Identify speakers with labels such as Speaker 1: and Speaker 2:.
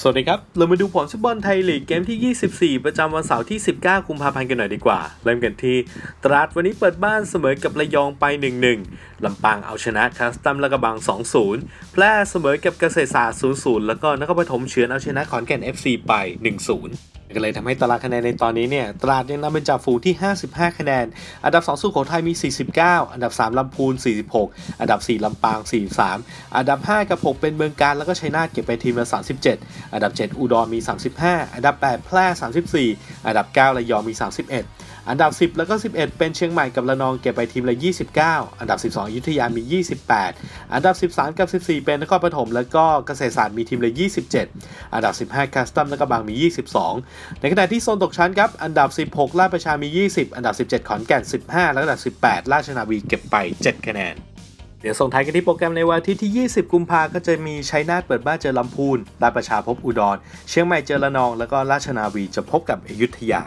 Speaker 1: สวัสดีครับ เรามาดูผลฟุตบอลไทยลีกเกมที่ 24 ประจำวันเสาร์ที่ 19 กุมภาพันธ์กันหน่อยดีกว่า เริ่มกันที่ ตราดวันนี้เปิดบ้านเสมอกับระยองไป 1-1 ลำปางเอาชนะคัสตัมและกระบัง 2-0 แพร่เสมอกับเกษตรศาสตร์ 0-0 แล้วก็นครปฐมเฉือนเอาชนะขอนแก่น FC ไป 1-0 ก็เลยทำให้ตารางคะแนนในตอนนี้เนี่ยตราดยังนำเป็นจ่าฝูงที่ 55 คะแนน อันดับ 2 สุโขทัยมี 49 อันดับ 3ลำพูน 46 อันดับ 4ลำปาง 43 อันดับ 5 กับ 6 เป็นเมืองการแล้วก็ชัยนาทเก็บไปทีมละ 37 อันดับ 7 อุดรมี 35 อันดับ 8 แพร่ 34 อันดับ 9 ระยองมี 31 อันดับ 10 แล้วก็ 11 เป็นเชียงใหม่กับระนองเก็บไปทีมละ 29 อันดับ 12อยุธยามี 28 อันดับ 13 กับ 14 เป็นนครปฐมแล้วก็เกษตรศาสตร์มีทีมละ 27 อันดับ 15คัสตัมและกระบังมี 22 ในขณะที่โซนตกชั้นครับ อันดับ 16 ราชประชามี 20 อันดับ 17 ขอนแก่น 15 และอันดับ 18 ราชนาวีเก็บไป 7 คะแนนเดี๋ยวส่งท้ายกันที่โปรแกรมในวันอาทิตย์ที่ 20 กุมภาก็จะมีชัยนาทเปิดบ้านเจอลำพูนราชประชาพบอุดร เชียงใหม่เจอระนอง แล้วก็ราชนาวีจะพบกับอยุธยา